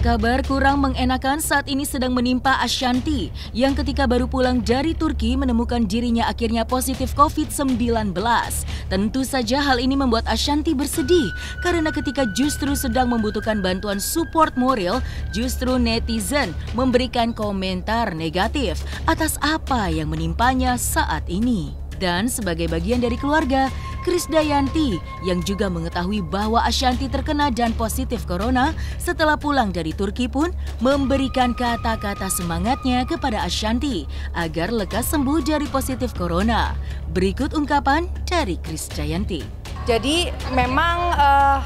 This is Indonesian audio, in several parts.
Kabar kurang mengenakan saat ini sedang menimpa Ashanti yang ketika baru pulang dari Turki menemukan dirinya akhirnya positif COVID-19. Tentu saja hal ini membuat Ashanti bersedih karena ketika justru sedang membutuhkan bantuan support moral, justru netizen memberikan komentar negatif atas apa yang menimpanya saat ini. Dan sebagai bagian dari keluarga, Kris Dayanti yang juga mengetahui bahwa Ashanti terkena dan positif corona setelah pulang dari Turki pun memberikan kata-kata semangatnya kepada Ashanti agar lekas sembuh dari positif corona. Berikut ungkapan dari Kris Dayanti. Jadi memang uh,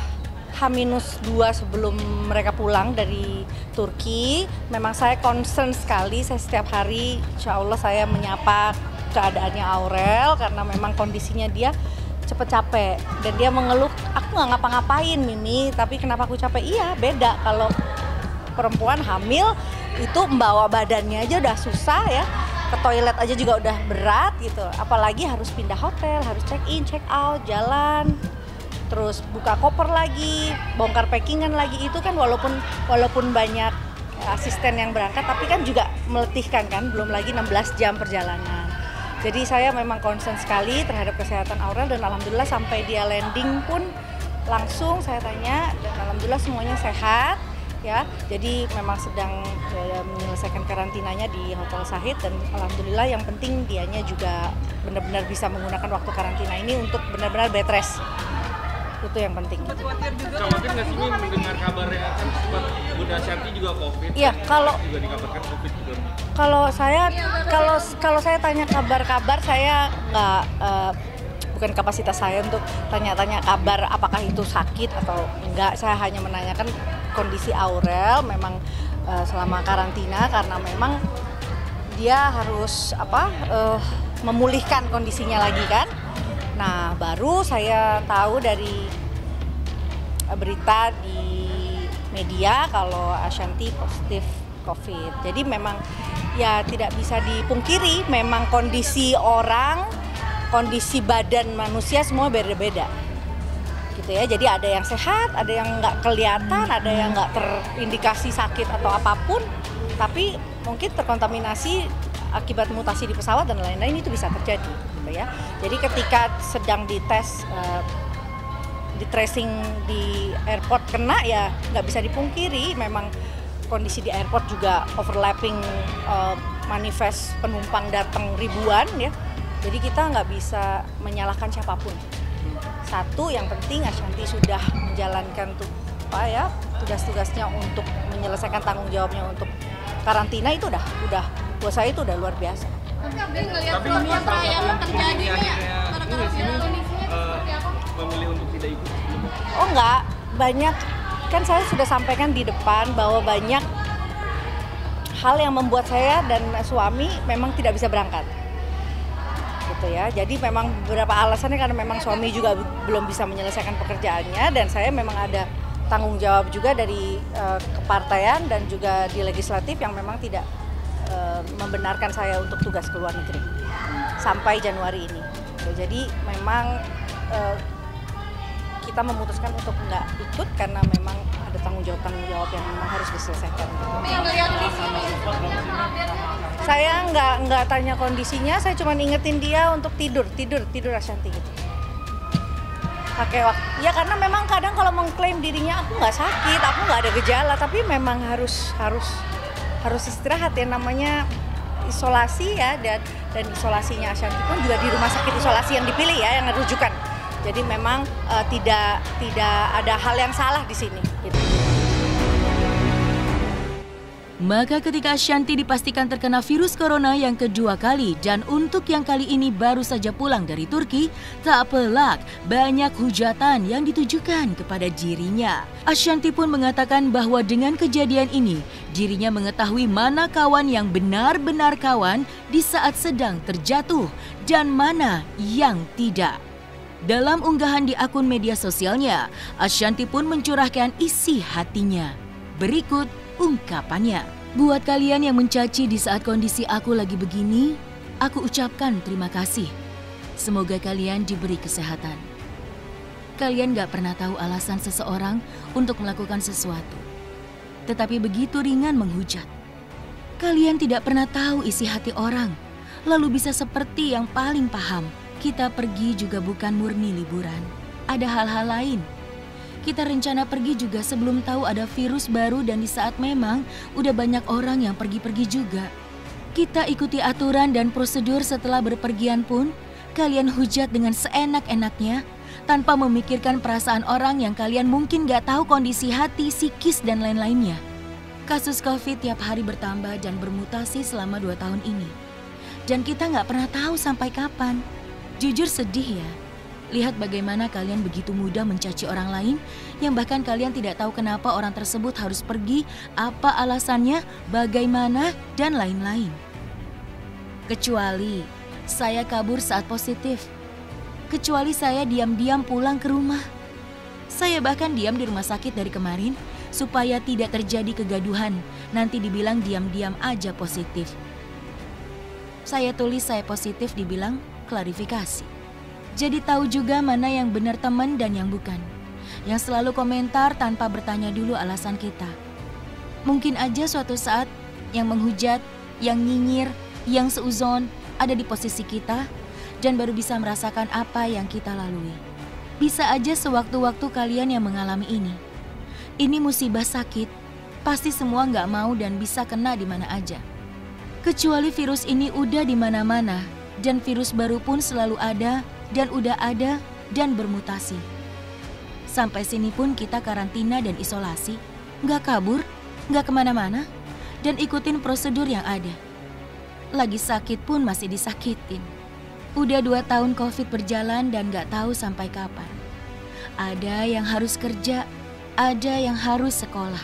H-2 sebelum mereka pulang dari Turki, memang saya concern sekali, saya setiap hari insya Allah saya menyapa keadaannya Aurel karena memang kondisinya dia cepet capek. Dan dia mengeluh aku nggak ngapa-ngapain Mimi. Tapi kenapa aku capek? Iya beda. Kalau perempuan hamil itu membawa badannya aja udah susah ya. Ke toilet aja juga udah berat gitu. Apalagi harus pindah hotel harus check in check out jalan. Terus buka koper lagi bongkar packingan lagi. Itu kan walaupun walaupun banyak asisten yang berangkat tapi kan juga meletihkan kan. Belum lagi 16 jam perjalanan jadi saya memang concern sekali terhadap kesehatan Aurel dan alhamdulillah sampai dia landing pun langsung saya tanya dan alhamdulillah semuanya sehat ya. Jadi memang sedang ya, menyelesaikan karantinanya di Hotel Sahid dan alhamdulillah yang penting dianya juga benar-benar bisa menggunakan waktu karantina ini untuk benar-benar bed rest itu yang penting. Khawatir juga khawatir nggak sih mendengar kabarnya kan sempat Bunda Shanti juga COVID. Iya kalau juga dikabarkan COVID juga. Kalau saya kalau kalau saya tanya kabar-kabar saya nggak uh, bukan kapasitas saya untuk tanya-tanya kabar apakah itu sakit atau enggak. Saya hanya menanyakan kondisi Aurel memang uh, selama karantina karena memang dia harus apa uh, memulihkan kondisinya lagi kan Nah, baru saya tahu dari eh, berita di media kalau Ashanti positif COVID. Jadi memang ya tidak bisa dipungkiri, memang kondisi orang, kondisi badan manusia semua beda-beda. Gitu ya. Jadi ada yang sehat, ada yang nggak kelihatan, ada yang nggak terindikasi sakit atau apa pun, tapi mungkin terkontaminasi akibat mutasi di pesawat dan lain-lain itu bisa terjadi gitu ya. Jadi ketika sedang dites uh, di tracing di airport kena ya nggak bisa dipungkiri memang kondisi di airport juga overlapping uh, manifest penumpang datang ribuan ya. Jadi kita nggak bisa menyalahkan siapa pun. Satu yang penting Ashanti sudah menjalankan tuh apa ya tugas-tugasnya untuk menyelesaikan tanggung jawabnya untuk karantina itu udah udah buat saya itu udah luar biasa. Tapi ini salah yang terjadi gara-gara uh, memilih untuk tidak ikut. Oh enggak, banyak kan saya sudah sampaikan di depan bahwa banyak hal yang membuat saya dan suami memang tidak bisa berangkat gitu ya. Jadi memang beberapa alasannya karena memang suami juga belum bisa menyelesaikan pekerjaannya dan saya memang ada tanggung jawab juga dari uh, kepartaian dan juga di legislatif yang memang tidak Eh, membenarkan saya untuk tugas ke luar negeri sampai Januari ini. Jadi memang uh, kita memutuskan untuk nggak ikut karena memang ada tanggung jawab tanggung jawab yang memang harus diselesaikan. Saya nggak nggak tanya kondisinya, saya cuma ingetin dia untuk tidur, tidur, tidur Ashanti gitu. Pakai waktu, ya karena memang kadang kalau mengklaim dirinya aku nggak sakit, aku nggak ada gejala, tapi memang harus harus harus istirahat ya namanya isolasi ya dan dan isolasinya Ashanti pun juga di rumah sakit isolasi yang dipilih ya yang rujukan. Jadi memang uh, tidak tidak ada hal yang salah di sini. Gitu. Maka ketika Ashanti dipastikan terkena virus corona yang kedua kali dan untuk yang kali ini baru saja pulang dari Turki, tak pelak banyak hujatan yang ditujukan kepada dirinya. Ashanti pun mengatakan bahwa dengan kejadian ini, dirinya mengetahui mana kawan yang benar-benar kawan di saat sedang terjatuh dan mana yang tidak. Dalam unggahan di akun media sosialnya, Ashanti pun mencurahkan isi hatinya. Berikut ungkapannya. Buat kalian yang mencaci di saat kondisi aku lagi begini, aku ucapkan terima kasih. Semoga kalian diberi kesehatan. Kalian gak pernah tahu alasan seseorang untuk melakukan sesuatu. Tetapi begitu ringan menghujat. Kalian tidak pernah tahu isi hati orang, lalu bisa seperti yang paling paham. Kita pergi juga bukan murni liburan. Ada hal-hal lain. Kita rencana pergi juga sebelum tahu ada virus baru dan di saat memang udah banyak orang yang pergi-pergi juga. Kita ikuti aturan dan prosedur setelah berpergian pun, kalian hujat dengan seenak-enaknya tanpa memikirkan perasaan orang yang kalian mungkin gak tahu kondisi hati, psikis, dan lain-lainnya. Kasus COVID tiap hari bertambah dan bermutasi selama dua tahun ini. Dan kita gak pernah tahu sampai kapan. Jujur sedih ya, lihat bagaimana kalian begitu mudah mencaci orang lain yang bahkan kalian tidak tahu kenapa orang tersebut harus pergi, apa alasannya, bagaimana, dan lain-lain. Kecuali saya kabur saat positif. Kecuali saya diam-diam pulang ke rumah. Saya bahkan diam di rumah sakit dari kemarin supaya tidak terjadi kegaduhan. Nanti dibilang diam-diam aja positif. Saya tulis saya positif dibilang klarifikasi. Jadi tahu juga mana yang benar teman dan yang bukan. Yang selalu komentar tanpa bertanya dulu alasan kita. Mungkin aja suatu saat yang menghujat, yang nyinyir, yang seuzon ada di posisi kita dan baru bisa merasakan apa yang kita lalui. Bisa aja sewaktu-waktu kalian yang mengalami ini. Ini musibah sakit, pasti semua nggak mau dan bisa kena di mana aja. Kecuali virus ini udah di mana-mana, dan virus baru pun selalu ada dan udah ada dan bermutasi. Sampai sini pun kita karantina dan isolasi, nggak kabur, nggak ke mana-mana, dan ikutin prosedur yang ada. Lagi sakit pun masih disakitin. Udah dua tahun COVID berjalan dan nggak tahu sampai kapan. Ada yang harus kerja, ada yang harus sekolah,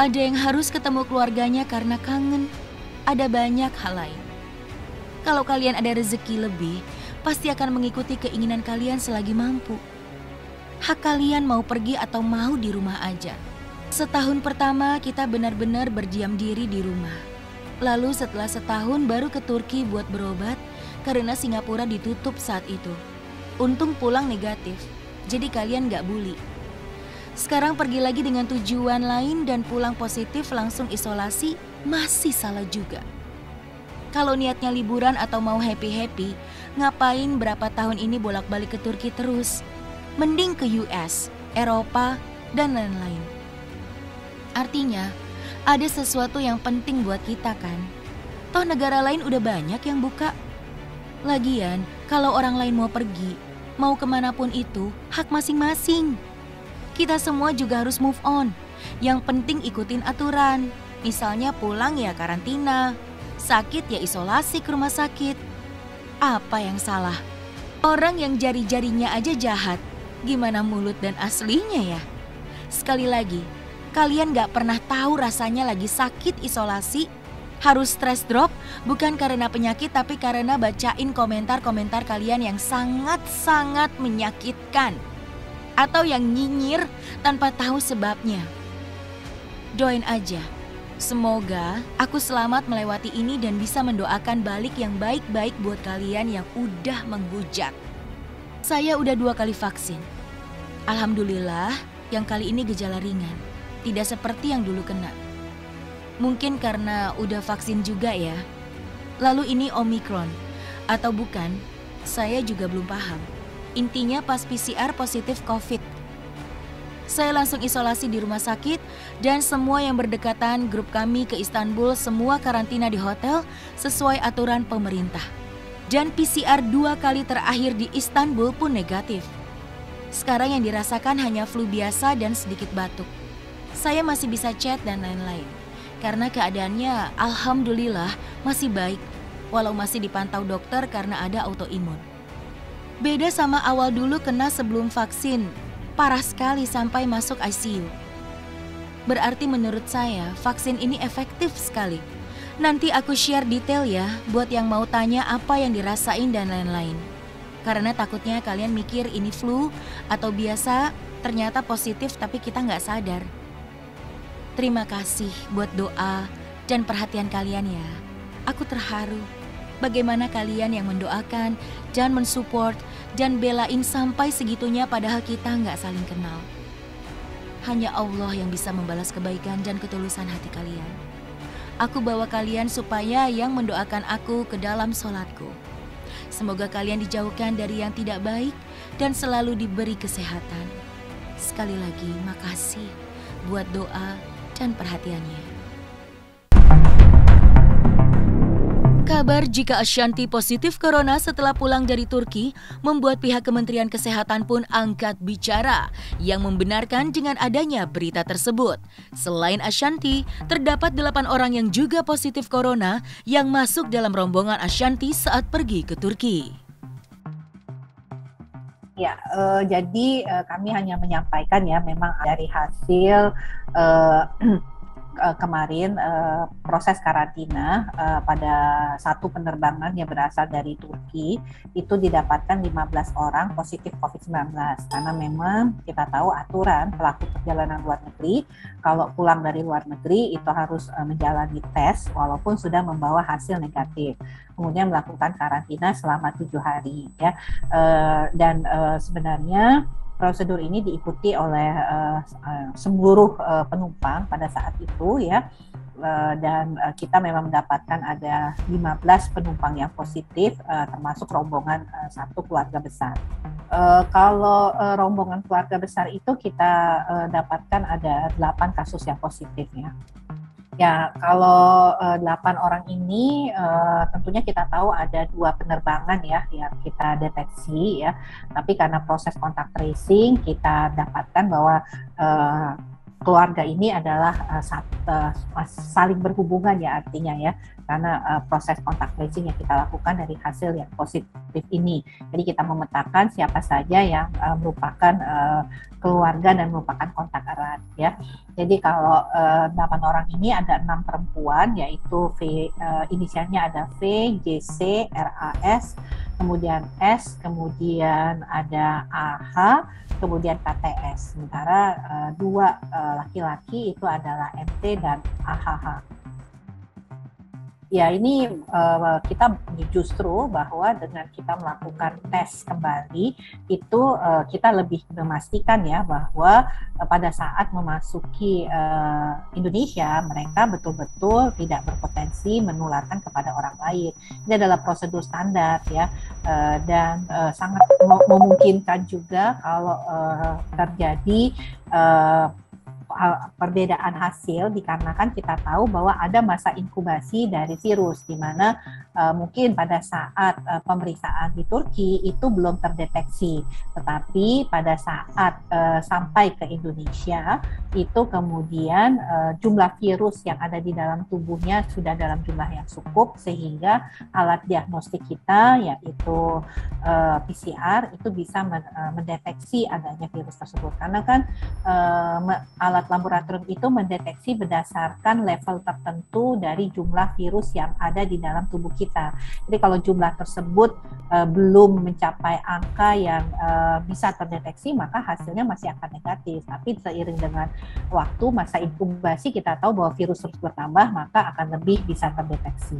ada yang harus ketemu keluarganya karena kangen, ada banyak hal lain. Kalau kalian ada rezeki lebih, pasti akan mengikuti keinginan kalian selagi mampu. Hak kalian mau pergi atau mau di rumah aja. Setahun pertama kita benar-benar berdiam diri di rumah. Lalu setelah setahun baru ke Turki buat berobat karena Singapura ditutup saat itu. Untung pulang negatif, jadi kalian gak bully. Sekarang pergi lagi dengan tujuan lain dan pulang positif langsung isolasi masih salah juga. Kalau niatnya liburan atau mau happy-happy, ngapain berapa tahun ini bolak-balik ke Turki terus? Mending ke US, Eropa, dan lain-lain. Artinya, ada sesuatu yang penting buat kita kan? Toh negara lain udah banyak yang buka. Lagian, kalau orang lain mau pergi, mau ke mana pun itu, hak masing-masing. Kita semua juga harus move on. Yang penting ikutin aturan. Misalnya pulang ya karantina, Sakit ya isolasi ke rumah sakit. Apa yang salah? Orang yang jari-jarinya aja jahat, gimana mulut dan aslinya ya? Sekali lagi, kalian gak pernah tahu rasanya lagi sakit isolasi, harus stress drop bukan karena penyakit tapi karena bacain komentar-komentar kalian yang sangat-sangat menyakitkan. Atau yang nyinyir tanpa tahu sebabnya. Doain aja Semoga aku selamat melewati ini dan bisa mendoakan balik yang baik-baik buat kalian yang udah menghujat. Saya udah dua kali vaksin. Alhamdulillah, yang kali ini gejala ringan. Tidak seperti yang dulu kena. Mungkin karena udah vaksin juga ya. Lalu ini Omikron. Atau bukan, saya juga belum paham. Intinya pas PCR positif COVID saya langsung isolasi di rumah sakit dan semua yang berdekatan grup kami ke Istanbul semua karantina di hotel sesuai aturan pemerintah. Dan PCR dua kali terakhir di Istanbul pun negatif. Sekarang yang dirasakan hanya flu biasa dan sedikit batuk. Saya masih bisa chat dan lain-lain. Karena keadaannya alhamdulillah masih baik walau masih dipantau dokter karena ada autoimun. Beda sama awal dulu kena sebelum vaksin, parah sekali sampai masuk ICU. Berarti menurut saya vaksin ini efektif sekali. Nanti aku share detail ya buat yang mau tanya apa yang dirasain dan lain-lain. Karena takutnya kalian mikir ini flu atau biasa ternyata positif tapi kita nggak sadar. Terima kasih buat doa dan perhatian kalian ya. Aku terharu. bagaimana kalian yang mendoakan dan mensupport dan belain sampai segitunya padahal kita nggak saling kenal. Hanya Allah yang bisa membalas kebaikan dan ketulusan hati kalian. Aku bawa kalian supaya yang mendoakan aku ke dalam sholatku. Semoga kalian dijauhkan dari yang tidak baik dan selalu diberi kesehatan. Sekali lagi, makasih buat doa dan perhatiannya. Kabar jika Ashanti positif corona setelah pulang dari Turki membuat pihak Kementerian Kesehatan pun angkat bicara yang membenarkan dengan adanya berita tersebut. Selain Ashanti, terdapat delapan orang yang juga positif corona yang masuk dalam rombongan Ashanti saat pergi ke Turki. Ya, uh, jadi uh, kami hanya menyampaikan ya memang dari hasil uh, uh, kemarin uh, proses karantina uh, pada satu penerbangan yang berasal dari Turki itu didapatkan 15 orang positif COVID-19 karena memang kita tahu aturan pelaku perjalanan luar negeri kalau pulang dari luar negeri itu harus uh, menjalani tes walaupun sudah membawa hasil negatif. Kemudian melakukan karantina selama tujuh hari ya. Uh, dan uh, sebenarnya prosedur ini diikuti oleh uh, uh, seluruh uh, penumpang pada saat itu ya uh, dan uh, kita memang mendapatkan ada 15 penumpang yang positif uh, termasuk rombongan uh, satu keluarga besar. Uh, kalau uh, rombongan keluarga besar itu kita uh, dapatkan ada 8 kasus yang positif ya. Ya, kalau uh, 8 orang ini uh, tentunya kita tahu ada dua penerbangan ya yang kita deteksi ya. Tapi karena proses kontak tracing kita dapatkan bahwa uh, keluarga ini adalah uh, saling berhubungan ya artinya ya karena uh, proses kontak tracing yang kita lakukan dari hasil yang positif ini. Jadi kita memetakan siapa saja yang uh, merupakan uh, keluarga dan merupakan kontak erat ya. Jadi kalau uh, 8 orang ini ada enam perempuan yaitu V uh, inisialnya ada V, JC, RAS, kemudian S, kemudian ada AH, kemudian KTS. Sementara uh, dua laki-laki uh, itu adalah MT dan AHH ya ini uh, kita justru bahwa dengan kita melakukan tes kembali itu uh, kita lebih memastikan ya bahwa uh, pada saat memasuki uh, Indonesia mereka betul-betul tidak berpotensi menularkan kepada orang lain. Ini adalah prosedur standar ya uh, dan uh, sangat memungkinkan juga kalau uh, terjadi uh, perbedaan hasil dikarenakan kita tahu bahwa ada masa inkubasi dari virus di mana uh, mungkin pada saat uh, pemeriksaan di Turki itu belum terdeteksi, tetapi pada saat uh, sampai ke Indonesia itu kemudian uh, jumlah virus yang ada di dalam tubuhnya sudah dalam jumlah yang cukup sehingga alat diagnostik kita yaitu uh, PCR itu bisa mendeteksi adanya virus tersebut. Karena kan uh, alat laboratorium itu mendeteksi berdasarkan level tertentu dari jumlah virus yang ada di dalam tubuh kita. Jadi kalau jumlah tersebut uh, belum mencapai angka yang uh, bisa terdeteksi, maka hasilnya masih akan negatif. Tapi seiring dengan waktu masa inkubasi kita tahu bahwa virus terus bertambah, maka akan lebih bisa terdeteksi.